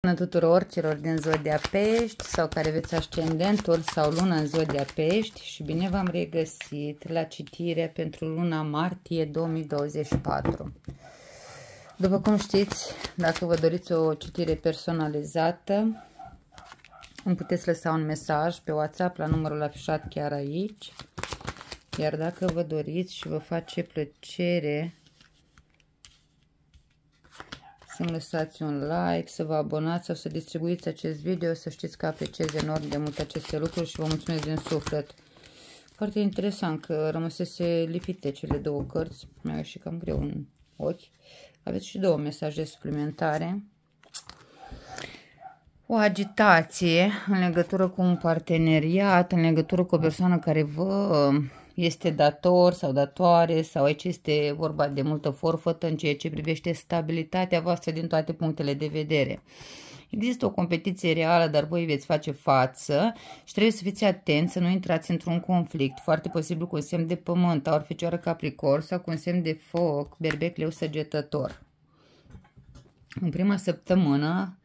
Bună tuturor celor din Zodia Pești sau care veți ascendentul sau luna în Zodia Pești și bine v-am regăsit la citire pentru luna martie 2024. După cum știți, dacă vă doriți o citire personalizată, îmi puteți lăsa un mesaj pe WhatsApp la numărul afișat chiar aici. Iar dacă vă doriți și vă face plăcere să-mi lăsați un like, să vă abonați sau să distribuiți acest video, să știți că apreciez enorm de mult aceste lucruri și vă mulțumesc din suflet. Foarte interesant că rămăsese lipite cele două cărți, mi-a și cam greu în ochi. Aveți și două mesaje suplimentare. O agitație în legătură cu un parteneriat, în legătură cu o persoană care vă este dator sau datoare sau aici este vorba de multă forfătă în ceea ce privește stabilitatea voastră din toate punctele de vedere. Există o competiție reală, dar voi veți face față și trebuie să fiți atenți să nu intrați într-un conflict, foarte posibil cu un semn de pământ, aur, fecioară, capricor sau cu un semn de foc, berbec, leu, săgetător. În prima săptămână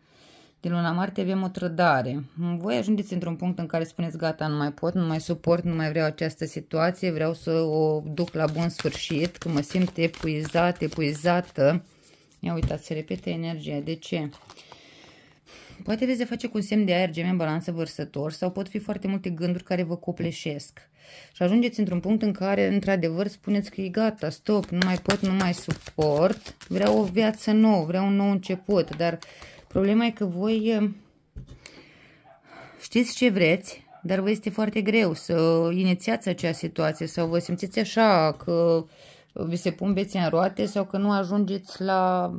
din luna martie avem o trădare. Voi ajungeți într-un punct în care spuneți gata, nu mai pot, nu mai suport, nu mai vreau această situație, vreau să o duc la bun sfârșit, că mă simt epuizat, epuizată. Ia uitați, se repete energia. De ce? Poate veți de face cu un semn de aer, gemen, balanță, vărsător sau pot fi foarte multe gânduri care vă copleșesc. Și ajungeți într-un punct în care, într-adevăr, spuneți că e gata, stop, nu mai pot, nu mai suport, vreau o viață nouă, vreau un nou început, dar Problema e că voi eh, știți ce vreți, dar vă este foarte greu să inițiați acea situație sau vă simțiți așa că vi se pun bețe în roate sau că nu ajungeți la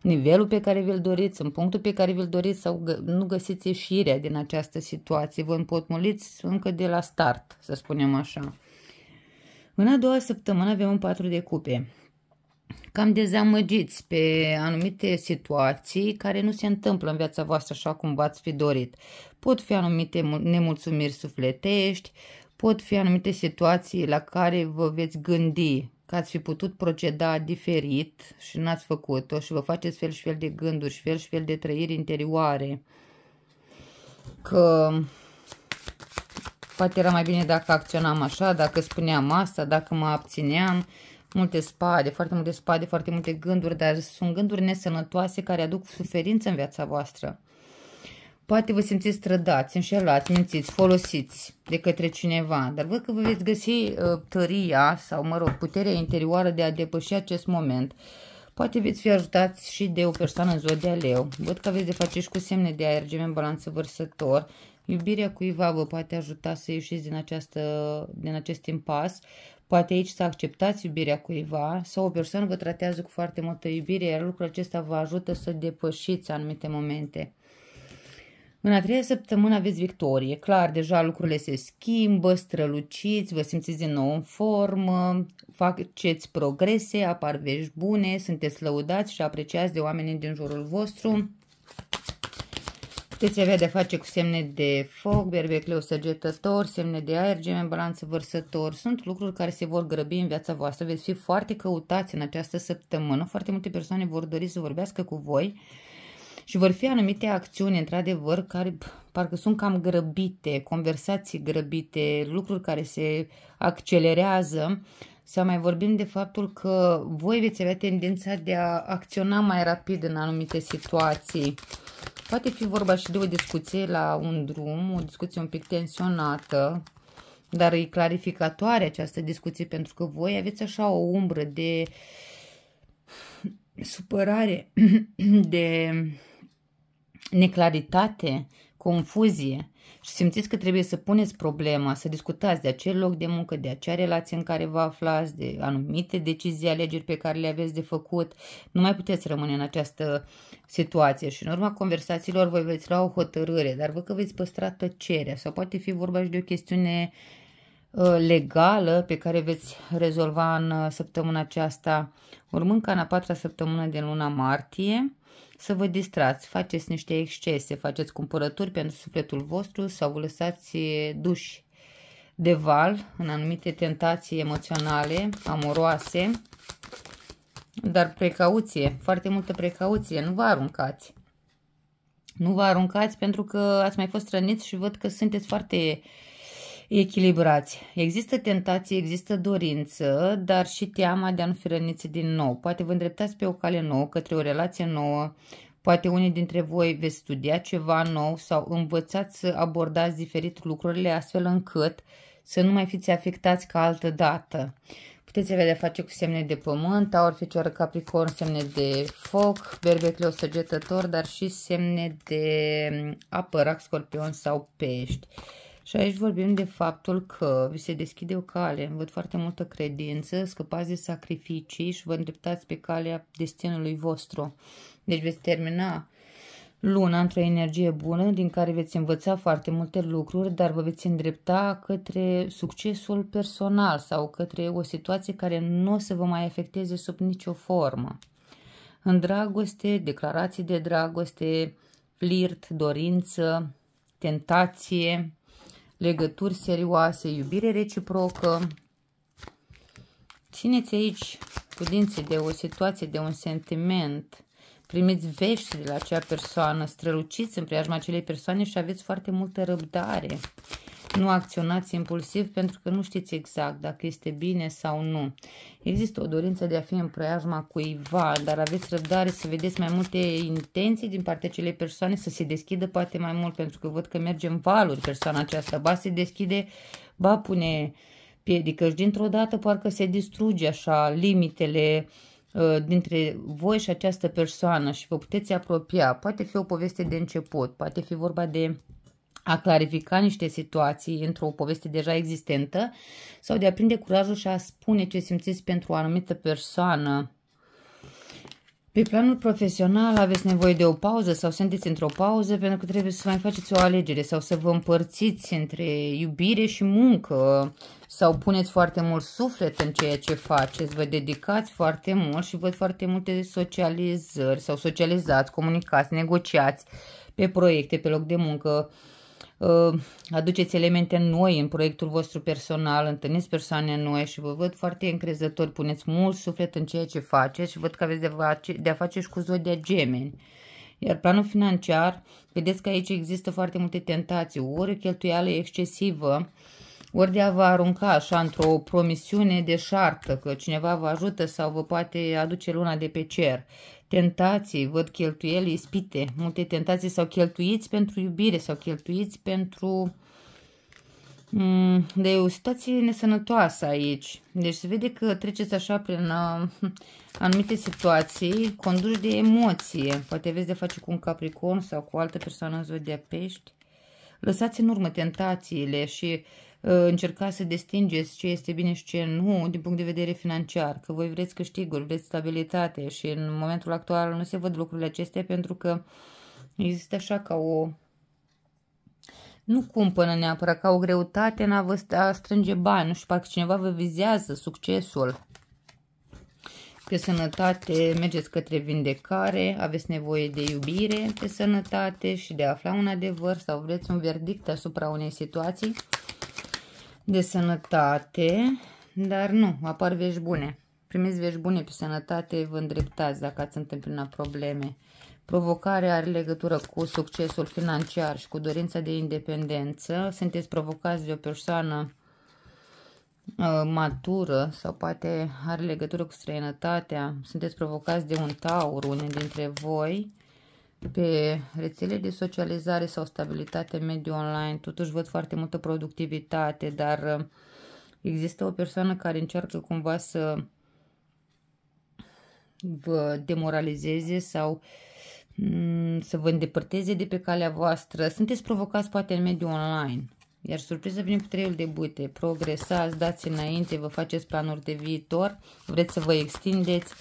nivelul pe care vi-l doriți, în punctul pe care vi-l doriți sau nu găsiți ieșirea din această situație. Vă împotmoliți încă de la start, să spunem așa. În a doua săptămână avem un patru de cupe cam dezamăgiți pe anumite situații care nu se întâmplă în viața voastră așa cum v-ați fi dorit. Pot fi anumite nemulțumiri sufletești, pot fi anumite situații la care vă veți gândi că ați fi putut proceda diferit și n-ați făcut-o și vă faceți fel și fel de gânduri și fel și fel de trăiri interioare. Că poate era mai bine dacă acționam așa, dacă spuneam asta, dacă mă abțineam multe spade, foarte multe spade, foarte multe gânduri, dar sunt gânduri nesănătoase care aduc suferință în viața voastră. Poate vă simțiți trădați, înșelați, mințiți, folosiți de către cineva, dar văd că vă veți găsi uh, tăria sau, mă rog, puterea interioară de a depăși acest moment. Poate veți fi ajutați și de o persoană în zodia leu. Văd că aveți de face și cu semne de aer, gem în balanță vărsător. Iubirea cuiva vă poate ajuta să ieșiți din, această, din acest impas. Poate aici să acceptați iubirea cuiva sau o persoană vă tratează cu foarte multă iubire, iar lucrul acesta vă ajută să depășiți anumite momente. În a treia săptămână aveți victorie. Clar, deja lucrurile se schimbă, străluciți, vă simțiți din nou în formă, faceți progrese, apar vești bune, sunteți lăudați și apreciați de oamenii din jurul vostru. Puteți avea de face cu semne de foc, berbecleu săgetător, semne de aer, geme, balanță vărsător. Sunt lucruri care se vor grăbi în viața voastră. Veți fi foarte căutați în această săptămână. Foarte multe persoane vor dori să vorbească cu voi și vor fi anumite acțiuni, într-adevăr, care parcă sunt cam grăbite, conversații grăbite, lucruri care se accelerează. Să mai vorbim de faptul că voi veți avea tendința de a acționa mai rapid în anumite situații. Poate fi vorba și de o discuție la un drum, o discuție un pic tensionată, dar e clarificatoare această discuție pentru că voi aveți așa o umbră de supărare, de neclaritate, confuzie și simțiți că trebuie să puneți problema, să discutați de acel loc de muncă, de acea relație în care vă aflați, de anumite decizii, alegeri pe care le aveți de făcut, nu mai puteți rămâne în această situație și în urma conversațiilor voi veți lua o hotărâre, dar vă că veți păstra tăcerea sau poate fi vorba și de o chestiune uh, legală pe care veți rezolva în uh, săptămâna aceasta, urmând ca în a patra săptămână din luna martie, să vă distrați, faceți niște excese, faceți cumpărături pentru sufletul vostru sau vă lăsați duși de val în anumite tentații emoționale, amoroase, dar precauție, foarte multă precauție, nu vă aruncați. Nu vă aruncați pentru că ați mai fost răniți și văd că sunteți foarte echilibrați. Există tentație, există dorință, dar și teama de a nu fi răniți din nou. Poate vă îndreptați pe o cale nouă, către o relație nouă, Poate unii dintre voi veți studia ceva nou sau învățați să abordați diferit lucrurile astfel încât să nu mai fiți afectați ca altă dată. Puteți avea de face cu semne de pământ, aur, fecioară, capricorn, semne de foc, berbecle, săgetător, dar și semne de apă, rac, scorpion sau pești. Și aici vorbim de faptul că vi se deschide o cale, văd foarte multă credință, scăpați de sacrificii și vă îndreptați pe calea destinului vostru. Deci veți termina luna într-o energie bună din care veți învăța foarte multe lucruri, dar vă veți îndrepta către succesul personal sau către o situație care nu o să vă mai afecteze sub nicio formă. În dragoste, declarații de dragoste, flirt, dorință, tentație, legături serioase, iubire reciprocă. Țineți aici cu dinții de o situație, de un sentiment, primiți vești de la acea persoană, străluciți în preajma acelei persoane și aveți foarte multă răbdare. Nu acționați impulsiv pentru că nu știți exact dacă este bine sau nu. Există o dorință de a fi în preajma cuiva, dar aveți răbdare să vedeți mai multe intenții din partea acelei persoane, să se deschidă poate mai mult, pentru că văd că merge în valuri persoana aceasta. Ba se deschide, ba pune piedică și dintr-o dată parcă se distruge așa limitele, uh, Uh, dintre voi și această persoană și vă puteți apropia. Poate fi o poveste de început, poate fi vorba de a clarifica niște situații într-o poveste deja existentă sau de a prinde curajul și a spune ce simțiți pentru o anumită persoană. Pe planul profesional aveți nevoie de o pauză sau sunteți într-o pauză pentru că trebuie să mai faceți o alegere sau să vă împărțiți între iubire și muncă sau puneți foarte mult suflet în ceea ce faceți, vă dedicați foarte mult și văd foarte multe socializări sau socializați, comunicați, negociați pe proiecte, pe loc de muncă, Uh, aduceți elemente noi în proiectul vostru personal, întâlniți persoane noi și vă văd foarte încrezători, puneți mult suflet în ceea ce faceți și văd că aveți de, face, de a face și cu zodia gemeni. Iar planul financiar, vedeți că aici există foarte multe tentații, ori o cheltuială excesivă, ori de a vă arunca așa într-o promisiune de șartă, că cineva vă ajută sau vă poate aduce luna de pe cer tentații, văd cheltuieli ispite, multe tentații sau cheltuiți pentru iubire sau cheltuiți pentru... Mm, de o situație nesănătoasă aici. Deci se vede că treceți așa prin uh, anumite situații conduși de emoție. Poate aveți de face cu un capricorn sau cu o altă persoană în zodia pești. Lăsați în urmă tentațiile și Uh, încercați să distingeți ce este bine și ce nu din punct de vedere financiar, că voi vreți câștiguri, vreți stabilitate și în momentul actual nu se văd lucrurile acestea pentru că există așa ca o nu cumpănă neapărat, ca o greutate în a vă a strânge bani, nu știu, parcă cineva vă vizează succesul. Pe sănătate mergeți către vindecare, aveți nevoie de iubire pe sănătate și de a afla un adevăr sau vreți un verdict asupra unei situații de sănătate, dar nu, apar vești bune. Primiți vești bune pe sănătate, vă îndreptați dacă ați întâmpinat probleme. Provocarea are legătură cu succesul financiar și cu dorința de independență. Sunteți provocați de o persoană uh, matură sau poate are legătură cu străinătatea. Sunteți provocați de un taur, unul dintre voi pe rețele de socializare sau stabilitate mediu online, totuși văd foarte multă productivitate, dar uh, există o persoană care încearcă cumva să vă demoralizeze sau mm, să vă îndepărteze de pe calea voastră. Sunteți provocați poate în mediul online. Iar surpriza vine cu treiul de bute. Progresați, dați înainte, vă faceți planuri de viitor, vreți să vă extindeți,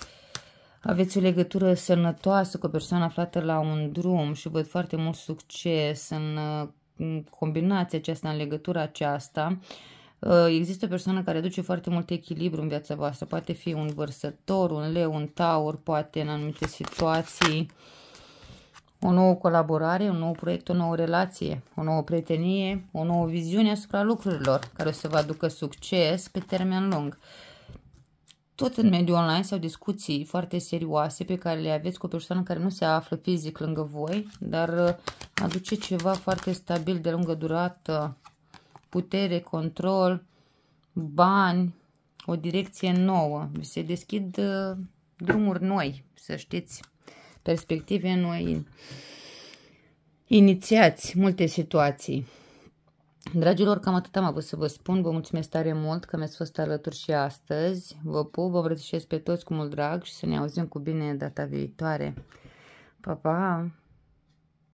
aveți o legătură sănătoasă cu o persoană aflată la un drum și văd foarte mult succes în, combinația aceasta, în legătura aceasta. Uh, există o persoană care aduce foarte mult echilibru în viața voastră. Poate fi un vărsător, un leu, un taur, poate în anumite situații o nouă colaborare, un nou proiect, o nouă relație, o nouă prietenie, o nouă viziune asupra lucrurilor care o să vă aducă succes pe termen lung. Tot în mediul online sau discuții foarte serioase pe care le aveți cu o persoană care nu se află fizic lângă voi, dar uh, aduce ceva foarte stabil de lungă durată, putere, control, bani, o direcție nouă. Se deschid uh, drumuri noi, să știți, perspective noi, inițiați multe situații. Dragilor, cam atât am avut să vă spun. Vă mulțumesc tare mult că mi-ați fost alături și astăzi. Vă pup, vă îmbrățișez pe toți cu mult drag și să ne auzim cu bine data viitoare. Pa, pa!